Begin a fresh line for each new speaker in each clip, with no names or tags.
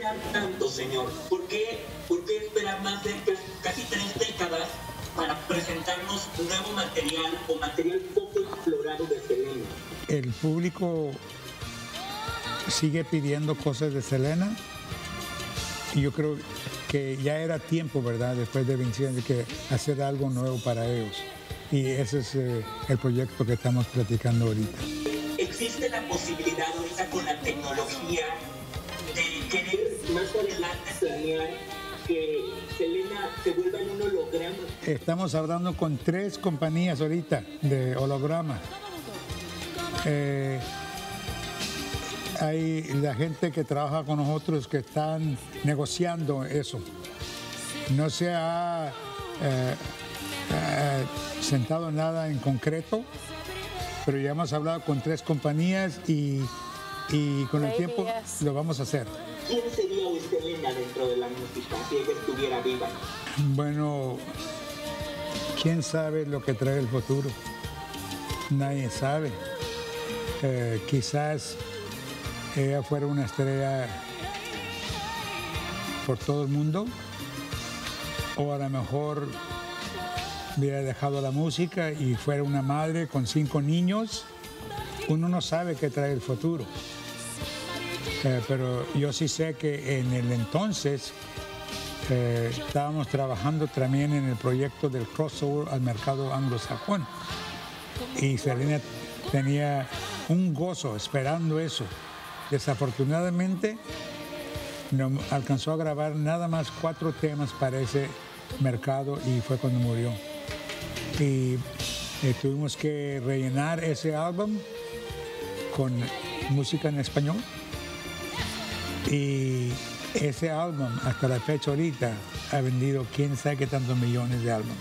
esperar tanto, señor? ¿Por qué, por qué esperar más de casi tres décadas para presentarnos nuevo material o material poco explorado de Selena?
El público sigue pidiendo cosas de Selena y yo creo que ya era tiempo, ¿verdad? Después de 20 años, que hacer algo nuevo para ellos. Y ese es eh, el proyecto que estamos platicando ahorita.
¿Existe la posibilidad ahorita con la tecnología querer más adelante planear que Selena se vuelva en un holograma?
Estamos hablando con tres compañías ahorita de holograma. Eh, hay la gente que trabaja con nosotros que están negociando eso. No se ha eh, eh, sentado nada en concreto, pero ya hemos hablado con tres compañías y, con el tiempo lo vamos a hacer.
¿Quién sería Elena dentro de la música si ella estuviera viva?
Bueno, quién sabe lo que trae el futuro. Nadie sabe. Eh, quizás ella fuera una estrella por todo el mundo o a lo mejor hubiera dejado la música y fuera una madre con cinco niños, uno no sabe qué trae el futuro. Eh, pero yo sí sé que en el entonces eh, estábamos trabajando también en el proyecto del crossover al mercado anglosajón. Y Selena tenía un gozo esperando eso. Desafortunadamente, no alcanzó a grabar nada más cuatro temas para ese mercado y fue cuando murió. Y eh, tuvimos que rellenar ese álbum con música en español. Y ese álbum, hasta la fecha ahorita, ha vendido quién sabe qué tantos millones de álbumes.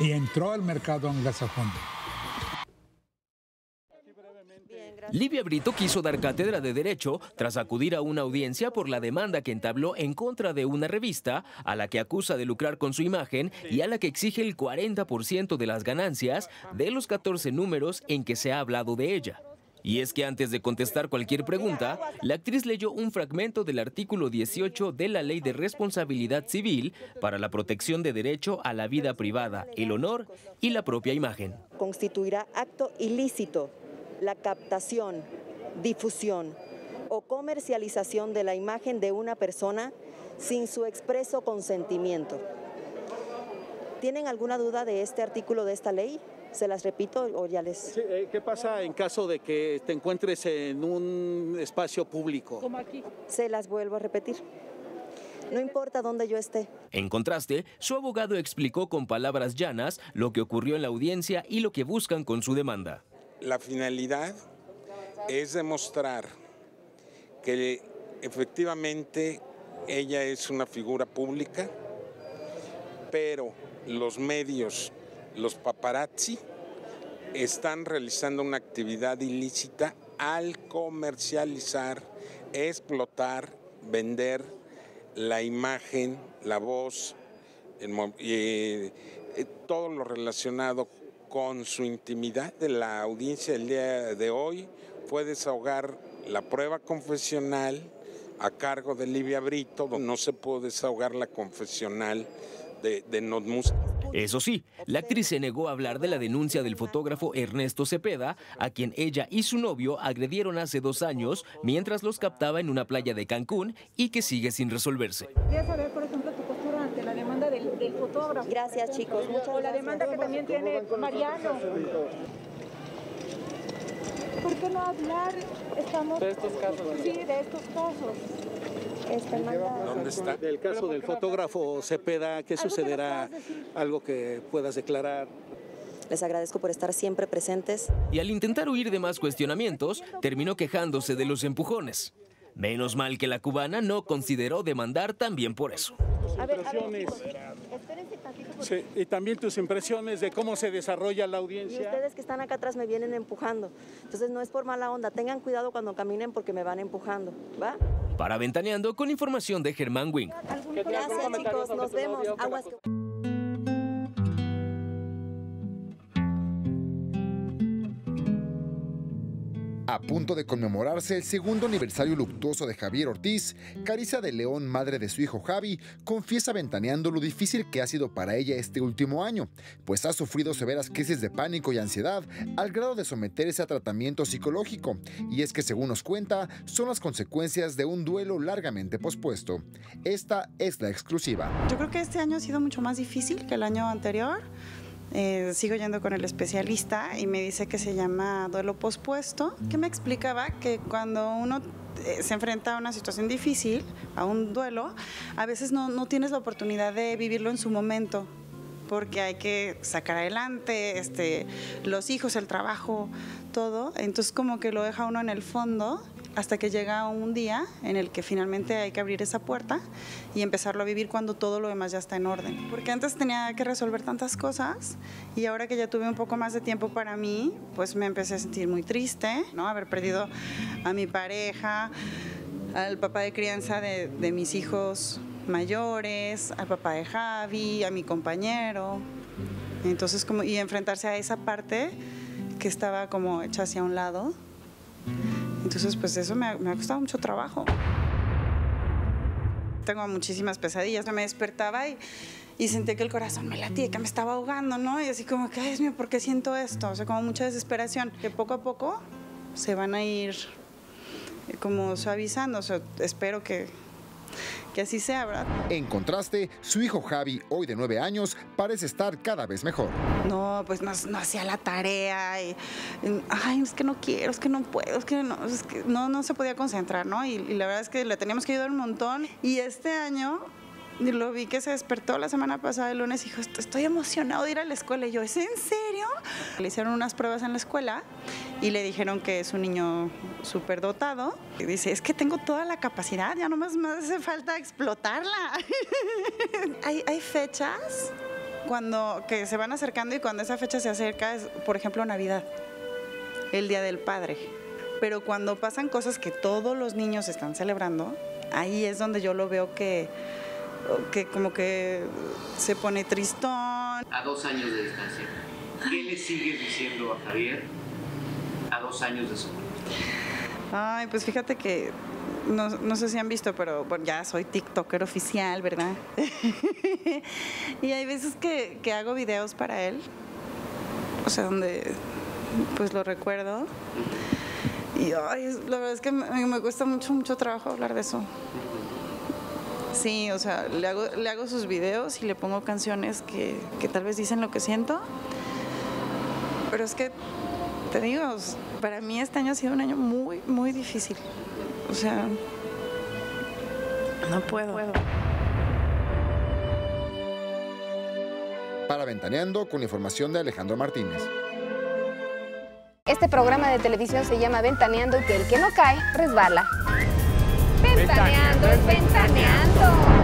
Y entró al mercado anglosajón.
Livia Brito quiso dar cátedra de Derecho tras acudir a una audiencia por la demanda que entabló en contra de una revista a la que acusa de lucrar con su imagen y a la que exige el 40% de las ganancias de los 14 números en que se ha hablado de ella. Y es que antes de contestar cualquier pregunta, la actriz leyó un fragmento del artículo 18 de la Ley de Responsabilidad Civil para la protección de derecho a la vida privada, el honor y la propia imagen.
Constituirá acto ilícito la captación, difusión o comercialización de la imagen de una persona sin su expreso consentimiento. ¿Tienen alguna duda de este artículo de esta ley? ¿Se las repito o ya les...?
Eh, ¿Qué pasa en caso de que te encuentres en un espacio público?
Como aquí. Se las vuelvo a repetir. No importa dónde yo esté.
En contraste, su abogado explicó con palabras llanas lo que ocurrió en la audiencia y lo que buscan con su demanda.
La finalidad es demostrar que efectivamente ella es una figura pública, pero los medios, los paparazzi, están realizando una actividad ilícita al comercializar, explotar, vender la imagen, la voz, eh, todo lo relacionado con su intimidad de la audiencia del día de hoy. Fue desahogar la prueba confesional a cargo de Livia Brito, no se pudo desahogar la confesional de, de
Eso sí, la actriz se negó a hablar de la denuncia del fotógrafo Ernesto Cepeda, a quien ella y su novio agredieron hace dos años mientras los captaba en una playa de Cancún y que sigue sin resolverse.
saber, por ejemplo, tu postura ante la demanda del, fotógrafo.
Gracias, chicos.
o la demanda que también tiene Mariano. ¿Por qué no hablar? Estamos...
De estos casos.
Sí, de estos casos.
¿Dónde está?
Del caso del fotógrafo Cepeda, ¿qué sucederá? Algo que puedas declarar.
Les agradezco por estar siempre presentes.
Y al intentar huir de más cuestionamientos, terminó quejándose de los empujones. Menos mal que la cubana no consideró demandar también por eso.
A ver, sí, y también tus impresiones de cómo se desarrolla la audiencia.
Y ustedes que están acá atrás me vienen empujando. Entonces no es por mala onda. Tengan cuidado cuando caminen porque me van empujando. ¿Va?
Para Ventaneando con información de Germán Wing.
Gracias chicos, nos vemos. Aguas.
A punto de conmemorarse el segundo aniversario luctuoso de Javier Ortiz, Carissa de León, madre de su hijo Javi, confiesa ventaneando lo difícil que ha sido para ella este último año, pues ha sufrido severas crisis de pánico y ansiedad al grado de someterse a tratamiento psicológico, y es que según nos cuenta, son las consecuencias de un duelo largamente pospuesto. Esta es la exclusiva.
Yo creo que este año ha sido mucho más difícil que el año anterior. Eh, sigo yendo con el especialista y me dice que se llama duelo pospuesto, que me explicaba que cuando uno eh, se enfrenta a una situación difícil, a un duelo, a veces no, no tienes la oportunidad de vivirlo en su momento porque hay que sacar adelante este, los hijos, el trabajo, todo. Entonces como que lo deja uno en el fondo hasta que llega un día en el que finalmente hay que abrir esa puerta y empezarlo a vivir cuando todo lo demás ya está en orden. Porque antes tenía que resolver tantas cosas y ahora que ya tuve un poco más de tiempo para mí, pues me empecé a sentir muy triste, ¿no? Haber perdido a mi pareja, al papá de crianza de, mis hijos mayores, al papá de Javi, a mi compañero. Entonces, como, y enfrentarse a esa parte que estaba como hecha hacia un lado. Entonces, pues eso me ha, costado mucho trabajo. Tengo muchísimas pesadillas. Me despertaba y, sentía que el corazón me latía, que me estaba ahogando, ¿no? Y así como que, ay, Dios mío, ¿por qué siento esto? O sea, como mucha desesperación. Que poco a poco se van a ir como suavizando. O sea, espero que, que así sea, ¿verdad?
En contraste, su hijo Javi, hoy de nueve años, parece estar cada vez mejor.
No, pues no, no hacía la tarea y, y, ay, es que no quiero, es que no puedo, es que no, es que no, no se podía concentrar, ¿no? Y, y la verdad es que le teníamos que ayudar un montón. Y este año lo vi que se despertó la semana pasada el lunes y dijo, estoy emocionado de ir a la escuela. Y yo, ¿es en serio? Le hicieron unas pruebas en la escuela y le dijeron que es un niño súper dotado. Y dice, es que tengo toda la capacidad, ya nomás me hace falta explotarla. hay, hay fechas cuando, que se van acercando y cuando esa fecha se acerca es, por ejemplo, Navidad, el Día del Padre. Pero cuando pasan cosas que todos los niños están celebrando, ahí es donde yo lo veo que que como que se pone tristón.
A dos años de distancia, ¿qué le sigues diciendo a Javier a dos años de su?
Ay, pues fíjate que no, no, sé si han visto, pero bueno, ya soy TikToker oficial, ¿verdad? y hay veces que, que, hago videos para él, o sea, donde pues lo recuerdo. Y ay, la verdad es que me, me cuesta mucho, mucho trabajo hablar de eso. Sí, o sea, le hago, le hago sus videos y le pongo canciones que, que tal vez dicen lo que siento. Pero es que, te digo, para mí este año ha sido un año muy, muy difícil. O sea, no puedo. puedo.
Para Ventaneando, con información de Alejandro Martínez.
Este programa de televisión se llama Ventaneando y que el que no cae resbala. Ventaneando es ventaneando.